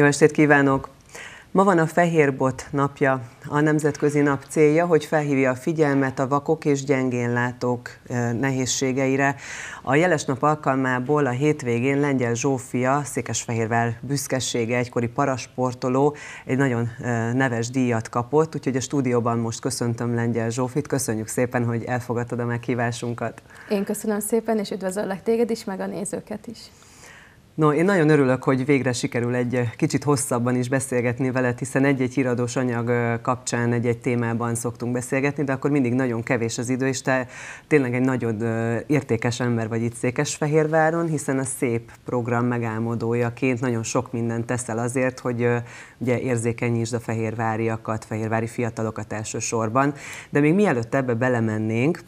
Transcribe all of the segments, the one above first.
Jó estét kívánok! Ma van a Fehérbot napja. A nemzetközi nap célja, hogy felhívja a figyelmet a vakok és gyengénlátók nehézségeire. A jeles nap alkalmából a hétvégén Lengyel Zsófia, Székesfehérvár büszkesége, egykori parasportoló, egy nagyon neves díjat kapott, úgyhogy a stúdióban most köszöntöm Lengyel Zsófit. Köszönjük szépen, hogy elfogadtad a meghívásunkat. Én köszönöm szépen, és üdvözöllek téged is, meg a nézőket is. No, én nagyon örülök, hogy végre sikerül egy kicsit hosszabban is beszélgetni veled, hiszen egy-egy híradós anyag kapcsán egy-egy témában szoktunk beszélgetni, de akkor mindig nagyon kevés az idő, és te tényleg egy nagyon értékes ember vagy itt Székesfehérváron, hiszen a szép program megálmodójaként nagyon sok mindent teszel azért, hogy ugye érzékenyítsd a fehérváriakat, fehérvári fiatalokat elsősorban. De még mielőtt ebbe belemennénk,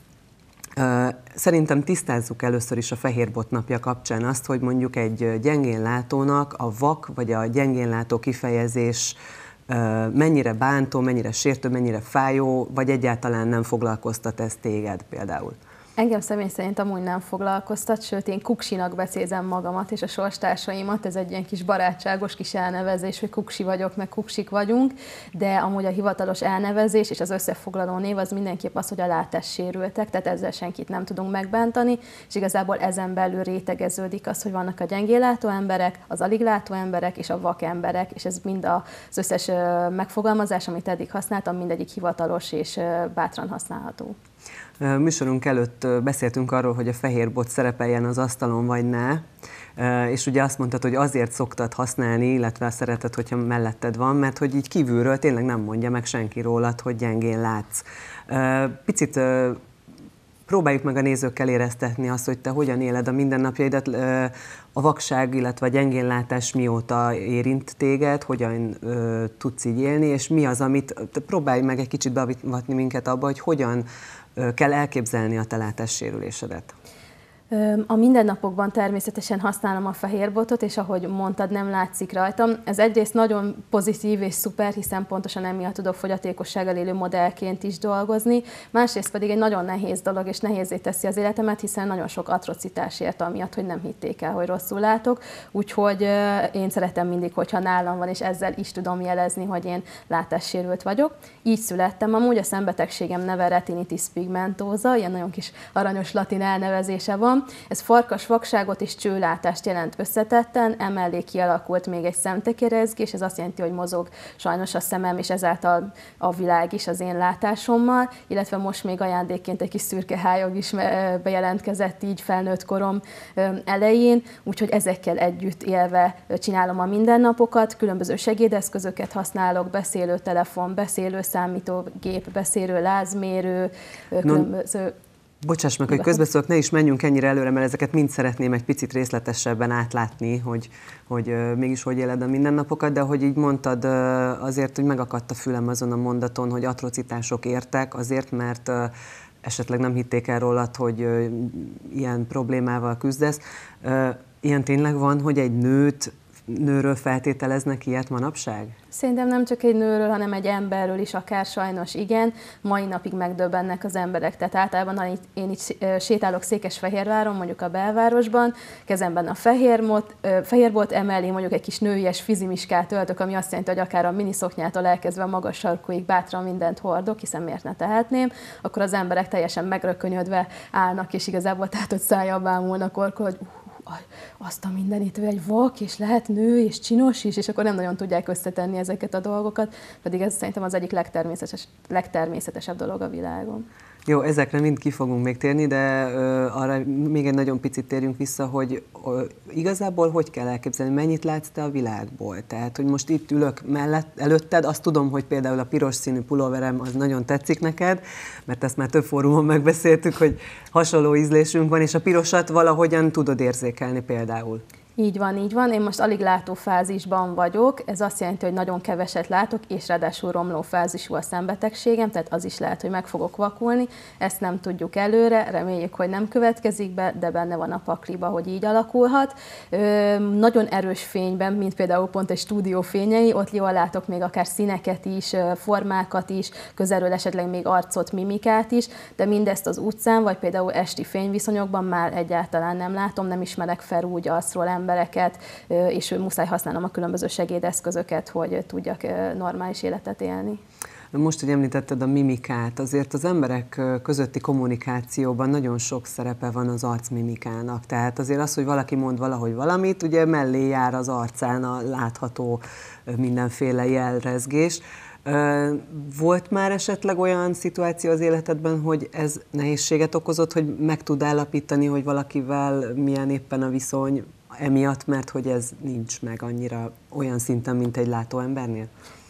Szerintem tisztázzuk először is a fehérbot napja kapcsán azt, hogy mondjuk egy gyengén látónak a vak vagy a gyengén látó kifejezés mennyire bántó, mennyire sértő, mennyire fájó, vagy egyáltalán nem foglalkoztat ez téged például. Engem személy szerint amúgy nem foglalkoztat, sőt én kuksinak beszézem magamat és a sorstársaimat, ez egy ilyen kis barátságos kis elnevezés, hogy kuksi vagyok, meg kuksik vagyunk, de amúgy a hivatalos elnevezés és az összefoglaló név az mindenképp az, hogy a látássérültek, tehát ezzel senkit nem tudunk megbántani, és igazából ezen belül rétegeződik az, hogy vannak a gyengélátó emberek, az aliglátó emberek és a vak emberek, és ez mind az összes megfogalmazás, amit eddig használtam, mindegyik hivatalos és bátran használható. Műsorunk előtt beszéltünk arról, hogy a fehér bot szerepeljen az asztalon, vagy ne. És ugye azt mondtad, hogy azért szoktad használni, illetve szereted, hogyha melletted van, mert hogy így kívülről tényleg nem mondja meg senki rólad, hogy gyengén látsz. Picit próbáljuk meg a nézőkkel éreztetni azt, hogy te hogyan éled a mindennapjaidat, a vakság, illetve a gyengénlátás mióta érint téged, hogyan tudsz így élni, és mi az, amit próbálj meg egy kicsit beavatni minket abba, hogy hogyan kell elképzelni a te látássérülésedet? A mindennapokban természetesen használom a fehérbotot, és ahogy mondtad, nem látszik rajtam. Ez egyrészt nagyon pozitív és szuper, hiszen pontosan emiatt tudok fogyatékossággal élő modellként is dolgozni. Másrészt pedig egy nagyon nehéz dolog, és nehézé teszi az életemet, hiszen nagyon sok atrocitás ért amiatt, hogy nem hitték el, hogy rosszul látok. Úgyhogy én szeretem mindig, hogyha nálam van, és ezzel is tudom jelezni, hogy én látássérült vagyok. Így születtem. Amúgy a szembetegségem neve retinitis pigmentosa, ilyen nagyon kis aranyos latin elnevezése van, ez farkas vakságot és csőlátást jelent összetetten, emellé kialakult még egy szemtekerezgés, ez azt jelenti, hogy mozog sajnos a szemem, és ezáltal a világ is az én látásommal, illetve most még ajándékként egy kis szürke hályog is bejelentkezett így felnőtt korom elején, úgyhogy ezekkel együtt élve csinálom a mindennapokat, különböző segédeszközöket használok, beszélő telefon, beszélő számítógép, beszélő lázmérő, különböző Bocsáss meg, hogy közbeszólok, ne is menjünk ennyire előre, mert ezeket mind szeretném egy picit részletesebben átlátni, hogy, hogy mégis hogy éled a mindennapokat, de hogy így mondtad, azért, hogy megakadt a fülem azon a mondaton, hogy atrocitások értek, azért, mert esetleg nem hitték el rólad, hogy ilyen problémával küzdesz. Ilyen tényleg van, hogy egy nőt nőről feltételeznek ilyet manapság? Szerintem nem csak egy nőről, hanem egy emberről is, akár sajnos igen. Mai napig megdöbbennek az emberek. Tehát általában én itt sétálok Székesfehérváron, mondjuk a belvárosban, kezemben a fehérmot, fehérbolt emellé mondjuk egy kis nőies fizimiskát öltök, ami azt jelenti, hogy akár a miniszoknyától elkezdve a magas sarkúig bátran mindent hordok, hiszen miért ne tehetném, akkor az emberek teljesen megrökönyödve állnak, és igazából tehát, hogy szája bámulnak orkol, hogy uh, azt a mindenit, ő egy vak, és lehet nő, és csinos is, és akkor nem nagyon tudják összetenni ezeket a dolgokat, pedig ez szerintem az egyik legtermészetes, legtermészetesebb dolog a világon. Jó, ezekre mind ki fogunk még térni, de ö, arra még egy nagyon picit térjünk vissza, hogy ö, igazából hogy kell elképzelni, mennyit látsz te a világból? Tehát, hogy most itt ülök mellett, előtted, azt tudom, hogy például a piros színű pulóverem az nagyon tetszik neked, mert ezt már több fórumon megbeszéltük, hogy hasonló ízlésünk van, és a pirosat valahogyan tudod érzékelni például. Így van, így van. Én most alig látó fázisban vagyok. Ez azt jelenti, hogy nagyon keveset látok, és ráadásul romló fázisú a szembetegségem, tehát az is lehet, hogy meg fogok vakulni. Ezt nem tudjuk előre, reméljük, hogy nem következik be, de benne van a pakliba, hogy így alakulhat. Ö, nagyon erős fényben, mint például pont egy stúdió fényei, ott jól látok még akár színeket is, formákat is, közelről esetleg még arcot, mimikát is, de mindezt az utcán, vagy például esti fényviszonyokban már egyáltalán nem látom, nem ismerek fel úgy arcról embereket, és muszáj használnom a különböző segédeszközöket, hogy tudjak normális életet élni. Most, hogy említetted a mimikát, azért az emberek közötti kommunikációban nagyon sok szerepe van az arcmimikának. Tehát azért az, hogy valaki mond valahogy valamit, ugye mellé jár az arcán a látható mindenféle jelrezgés. Volt már esetleg olyan szituáció az életedben, hogy ez nehézséget okozott, hogy meg tud állapítani, hogy valakivel milyen éppen a viszony emiatt, mert hogy ez nincs meg annyira olyan szinten, mint egy látóembernél?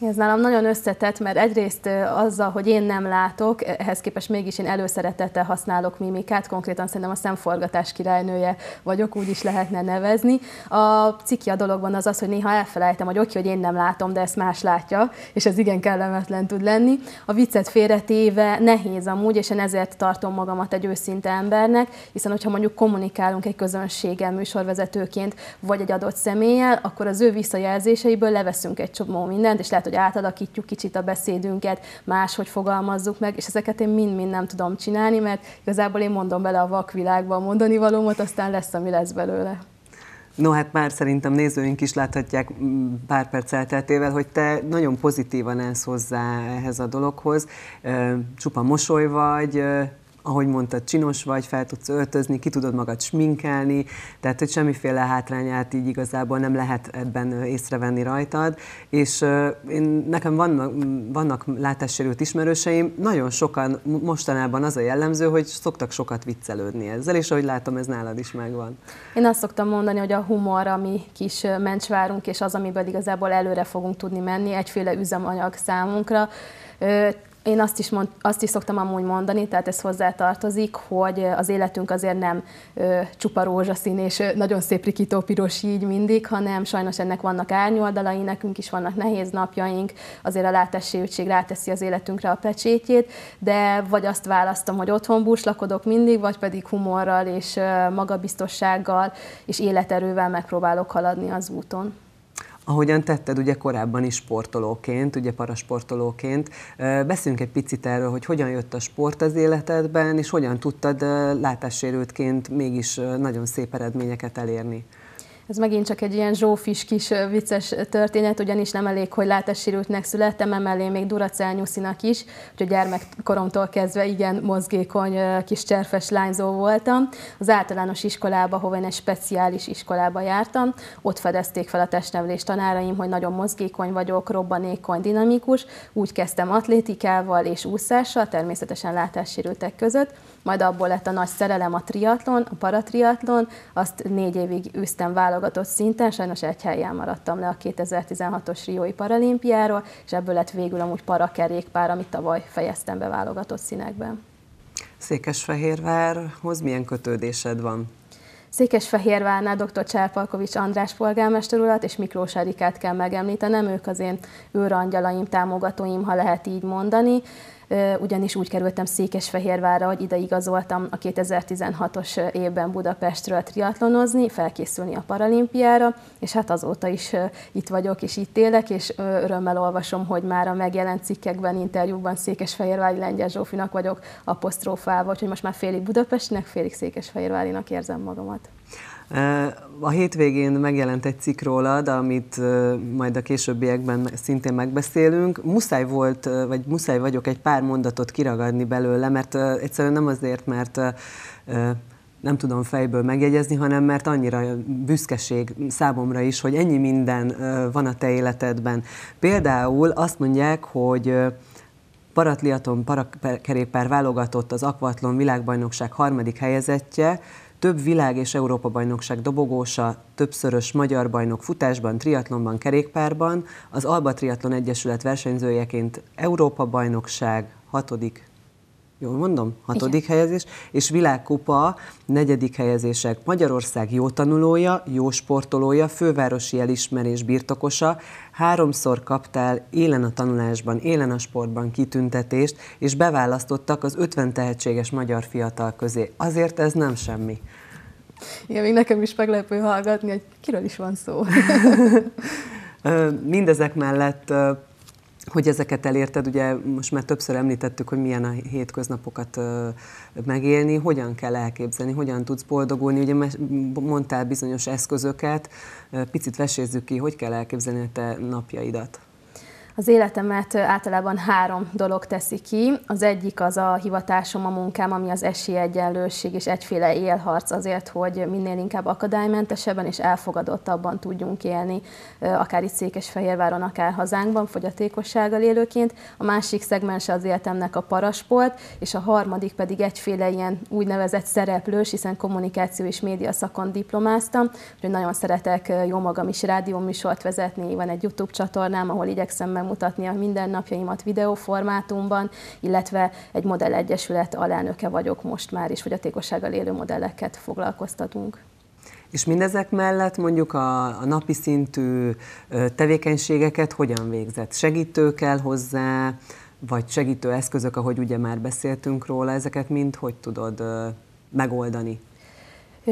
Ez nálam nagyon összetett, mert egyrészt azzal, hogy én nem látok, ehhez képest mégis én előszeretettel használok mimikát, konkrétan szerintem a szemforgatás királynője vagyok, úgy is lehetne nevezni. A ciki a dologban az az, hogy néha elfelejtem, hogy oké, hogy én nem látom, de ezt más látja, és ez igen kellemetlen tud lenni. A viccet félretéve nehéz amúgy, és én ezért tartom magamat egy őszinte embernek, hiszen hogyha mondjuk kommunikálunk egy közönséggel műsorvezetőként, vagy egy adott személlyel, akkor az ő visszajelzéseiből leveszünk egy csomó mindent, és lehet, hogy átalakítjuk kicsit a beszédünket, máshogy fogalmazzuk meg, és ezeket én mind-mind nem tudom csinálni, mert igazából én mondom bele a vakvilágba a mondani valómat, aztán lesz, ami lesz belőle. No, hát már szerintem nézőink is láthatják pár perc elteltével, hogy te nagyon pozitívan állsz hozzá ehhez a dologhoz. Csupa mosoly vagy, ahogy mondtad, csinos vagy, fel tudsz öltözni, ki tudod magad sminkelni, tehát hogy semmiféle hátrányát így igazából nem lehet ebben észrevenni rajtad, és én, nekem vannak, vannak látássérült ismerőseim, nagyon sokan mostanában az a jellemző, hogy szoktak sokat viccelődni ezzel, és ahogy látom, ez nálad is megvan. Én azt szoktam mondani, hogy a humor, ami kis mencsvárunk, és az, amiben igazából előre fogunk tudni menni, egyféle üzemanyag számunkra, én azt is, mond, azt is szoktam amúgy mondani, tehát ez hozzátartozik, hogy az életünk azért nem ö, csupa rózsaszín és nagyon szép rikító piros így mindig, hanem sajnos ennek vannak árnyoldalai, nekünk is vannak nehéz napjaink, azért a látássérültség ráteszi az életünkre a pecsétjét, de vagy azt választom, hogy otthon búslakodok mindig, vagy pedig humorral és magabiztossággal és életerővel megpróbálok haladni az úton ahogyan tetted ugye korábban is sportolóként, ugye parasportolóként. Beszéljünk egy picit erről, hogy hogyan jött a sport az életedben, és hogyan tudtad látássérültként mégis nagyon szép eredményeket elérni. Ez megint csak egy ilyen zsófis kis vicces történet, ugyanis nem elég, hogy látássérültnek születtem, emellé még Duracell Nyuszinak is, úgyhogy gyermekkoromtól kezdve igen mozgékony kis cserfes lányzó voltam. Az általános iskolába, hova én egy speciális iskolába jártam, ott fedezték fel a testnevelés tanáraim, hogy nagyon mozgékony vagyok, robbanékony, dinamikus. Úgy kezdtem atlétikával és úszással, természetesen látássérültek között, majd abból lett a nagy szerelem a triatlon, a paratriatlon, azt négy évig üztem válogatott szinten, sajnos egy helyen maradtam le a 2016-os Riói paralimpiáról, és ebből lett végül amúgy parakerékpár, amit tavaly fejeztem be válogatott színekben. Székesfehérvárhoz milyen kötődésed van? Székesfehérvárnál dr. Cserpalkovics András polgármester urat és Miklós Erikát kell megemlítenem, ők az én őrangyalaim, támogatóim, ha lehet így mondani ugyanis úgy kerültem Székesfehérvárra, hogy ide igazoltam a 2016-os évben Budapestről triatlonozni, felkészülni a paralimpiára, és hát azóta is itt vagyok, és itt élek, és örömmel olvasom, hogy már a megjelent cikkekben, interjúban Székesfehérvári Lengyel Zsófinak vagyok apostrofálva, úgyhogy most már félig Budapestnek, félig Székesfehérvárinak érzem magamat. A hétvégén megjelent egy cikk rólad, amit majd a későbbiekben szintén megbeszélünk. Muszáj volt, vagy muszáj vagyok egy pár mondatot kiragadni belőle, mert egyszerűen nem azért, mert nem tudom fejből megjegyezni, hanem mert annyira büszkeség számomra is, hogy ennyi minden van a te életedben. Például azt mondják, hogy paratliaton parakerékpár válogatott az Aquatlon világbajnokság harmadik helyezettje, több világ és Európa bajnokság dobogósa, többszörös magyar bajnok futásban, triatlonban, kerékpárban, az Alba Triatlon Egyesület versenyzőjeként Európa bajnokság hatodik jól mondom, hatodik Igen. helyezés, és világkupa negyedik helyezések. Magyarország jó tanulója, jó sportolója, fővárosi elismerés birtokosa, háromszor kaptál élen a tanulásban, élen a sportban kitüntetést, és beválasztottak az 50 tehetséges magyar fiatal közé. Azért ez nem semmi. Igen, még nekem is meglepő hallgatni, hogy kiről is van szó. Mindezek mellett hogy ezeket elérted, ugye most már többször említettük, hogy milyen a hétköznapokat megélni, hogyan kell elképzelni, hogyan tudsz boldogulni, ugye mondtál bizonyos eszközöket, picit vesézzük ki, hogy kell elképzelni a te napjaidat. Az életemet általában három dolog teszi ki. Az egyik az a hivatásom, a munkám, ami az esélyegyenlőség és egyféle élharc azért, hogy minél inkább akadálymentesebben és elfogadottabban tudjunk élni, akár itt Székesfehérváron, akár hazánkban, fogyatékossággal élőként. A másik szegmens az életemnek a parasport, és a harmadik pedig egyféle ilyen úgynevezett szereplős, hiszen kommunikáció és média szakon diplomáztam, úgyhogy nagyon szeretek jó magam is rádióműsort vezetni, van egy YouTube csatornám, ahol igyekszem bemutatni a mindennapjaimat videóformátumban, illetve egy modellegyesület alelnöke vagyok most már is, fogyatékossággal élő modelleket foglalkoztatunk. És mindezek mellett mondjuk a, a napi szintű tevékenységeket hogyan végzett? Segítő kell hozzá, vagy segítő eszközök, ahogy ugye már beszéltünk róla, ezeket mind hogy tudod megoldani?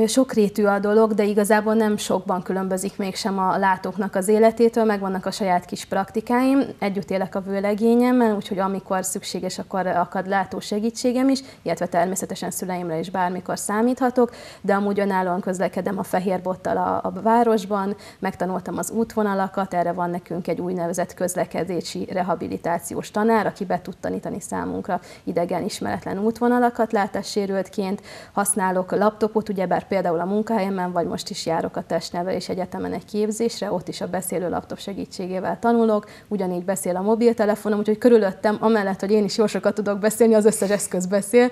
Sokrétű a dolog, de igazából nem sokban különbözik mégsem a látóknak az életétől, meg vannak a saját kis praktikáim. Együtt élek a vőlegényemmel, úgyhogy amikor szükséges, akkor akad látó segítségem is, illetve természetesen szüleimre is bármikor számíthatok, de amúgy önállóan közlekedem a fehér bottal a, a városban, megtanultam az útvonalakat, erre van nekünk egy úgynevezett közlekedési rehabilitációs tanár, aki be tud tanítani számunkra idegen ismeretlen útvonalakat látássérültként. Használok laptopot, ugye bár például a munkahelyemen, vagy most is járok a testnevelés egyetemen egy képzésre, ott is a beszélő laptop segítségével tanulok, ugyanígy beszél a mobiltelefonom, úgyhogy körülöttem, amellett, hogy én is jó sokat tudok beszélni, az összes eszköz beszél,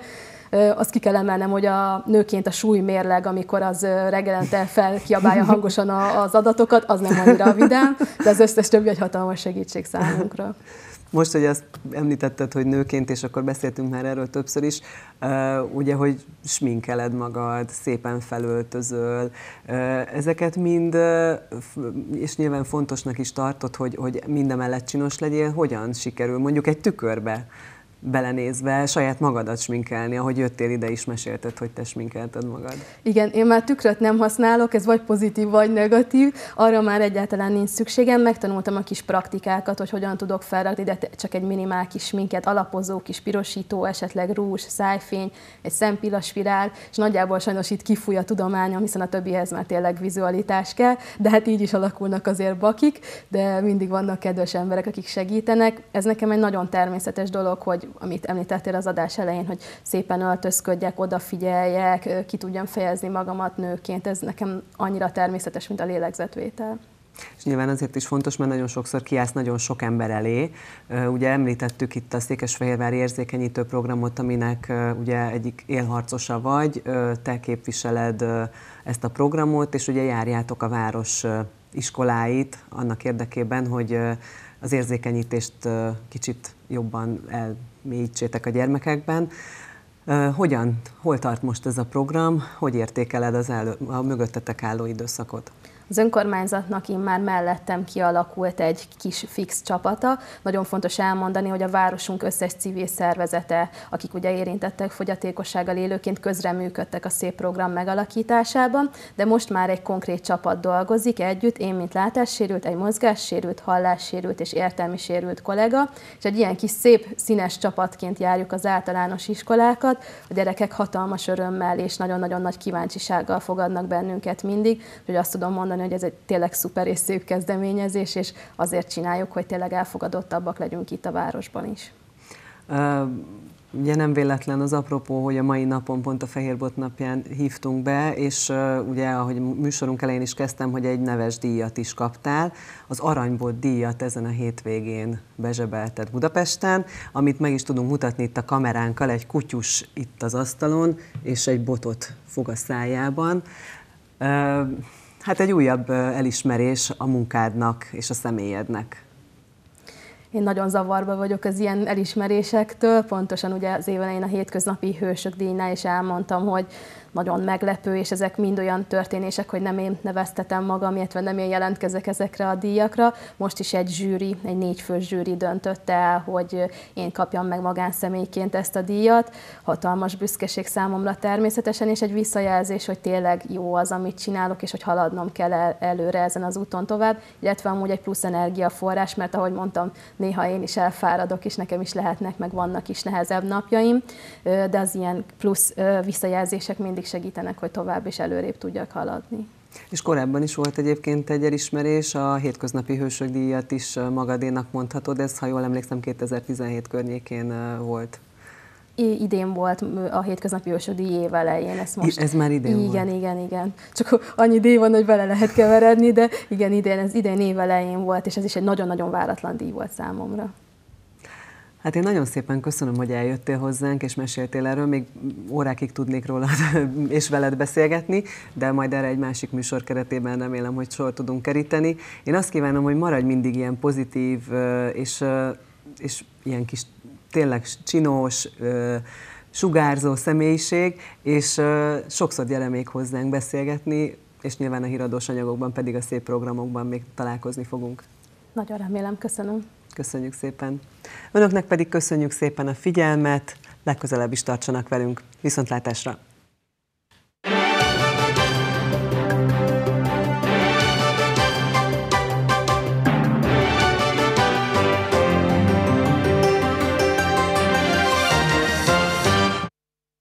azt ki kell emelnem, hogy a nőként a súlymérleg, amikor az reggelente felkiabálja hangosan az adatokat, az nem annyira vidám, de az összes többi egy hatalmas segítség számunkra. Most, hogy azt említetted, hogy nőként, és akkor beszéltünk már erről többször is, uh, ugye, hogy sminkeled magad, szépen felöltözöl, uh, ezeket mind, uh, és nyilván fontosnak is tartod, hogy, hogy mindemellett csinos legyél, hogyan sikerül mondjuk egy tükörbe belenézve saját magadat sminkelni, ahogy jöttél ide is mesélted, hogy te sminkelted magad. Igen, én már tükröt nem használok, ez vagy pozitív, vagy negatív, arra már egyáltalán nincs szükségem. Megtanultam a kis praktikákat, hogy hogyan tudok felrakni, de csak egy minimál kis sminket, alapozó, kis pirosító, esetleg rúzs, szájfény, egy szempillaspirál, és nagyjából sajnos itt kifúj a tudományom, hiszen a többihez már tényleg vizualitás kell, de hát így is alakulnak azért bakik, de mindig vannak kedves emberek, akik segítenek. Ez nekem egy nagyon természetes dolog, hogy amit említettél az adás elején, hogy szépen öltözködjek, odafigyeljek, ki tudjam fejezni magamat nőként, ez nekem annyira természetes, mint a lélegzetvétel. És nyilván azért is fontos, mert nagyon sokszor kiállsz nagyon sok ember elé. Ugye említettük itt a Székesfehérvári érzékenyítő programot, aminek ugye egyik élharcosa vagy, te képviseled ezt a programot, és ugye járjátok a város iskoláit annak érdekében, hogy az érzékenyítést kicsit jobban elmélyítsétek a gyermekekben. Hogyan, hol tart most ez a program, hogy értékeled az elő, a mögöttetek álló időszakot? Az önkormányzatnak már mellettem kialakult egy kis fix csapata. Nagyon fontos elmondani, hogy a városunk összes civil szervezete, akik ugye érintettek fogyatékossággal élőként közreműködtek a szép program megalakításában, de most már egy konkrét csapat dolgozik együtt, én, mint látássérült, egy mozgássérült, hallássérült és értelmi sérült kollega, és egy ilyen kis szép színes csapatként járjuk az általános iskolákat. A gyerekek hatalmas örömmel és nagyon-nagyon nagy kíváncsisággal fogadnak bennünket mindig, hogy azt tudom mondani, mondani, hogy ez egy tényleg szuper és szép kezdeményezés, és azért csináljuk, hogy tényleg elfogadottabbak legyünk itt a városban is. Uh, ugye nem véletlen az apropó, hogy a mai napon pont a Fehérbot napján hívtunk be, és uh, ugye, ahogy műsorunk elején is kezdtem, hogy egy neves díjat is kaptál. Az Aranybot díjat ezen a hétvégén bezsebelted Budapesten, amit meg is tudunk mutatni itt a kameránkkal, egy kutyus itt az asztalon, és egy botot fog a szájában. Uh, Hát egy újabb elismerés a munkádnak és a személyednek. Én nagyon zavarba vagyok az ilyen elismerésektől, pontosan ugye az évelején a hétköznapi hősök díjnál is elmondtam, hogy nagyon meglepő, és ezek mind olyan történések, hogy nem én neveztetem magam, illetve nem én jelentkezek ezekre a díjakra. Most is egy zsűri, egy négyfős zsűri döntötte el, hogy én kapjam meg magánszemélyként ezt a díjat. Hatalmas büszkeség számomra természetesen, és egy visszajelzés, hogy tényleg jó az, amit csinálok, és hogy haladnom kell el, előre ezen az úton tovább, illetve amúgy egy plusz energiaforrás, mert ahogy mondtam, néha én is elfáradok, és nekem is lehetnek, meg vannak is nehezebb napjaim, de az ilyen plusz visszajelzések mindig segítenek, hogy tovább és előrébb tudjak haladni. És korábban is volt egyébként egy elismerés, a hétköznapi hősök díjat is magadénak mondhatod, ez, ha jól emlékszem, 2017 környékén volt idén volt a hétköznapi díj év elején. Ezt most, ez már idén Igen, volt. igen, igen. Csak annyi díj van, hogy bele lehet keveredni, de igen, idén, ez idén év elején volt, és ez is egy nagyon-nagyon váratlan díj volt számomra. Hát én nagyon szépen köszönöm, hogy eljöttél hozzánk, és meséltél erről, még órákig tudnék róla és veled beszélgetni, de majd erre egy másik műsor keretében remélem, hogy sor tudunk keríteni. Én azt kívánom, hogy maradj mindig ilyen pozitív, és, és ilyen kis tényleg csinos, sugárzó személyiség, és sokszor gyere még hozzánk beszélgetni, és nyilván a híradós anyagokban pedig a szép programokban még találkozni fogunk. Nagyon remélem, köszönöm. Köszönjük szépen. Önöknek pedig köszönjük szépen a figyelmet, legközelebb is tartsanak velünk. Viszontlátásra!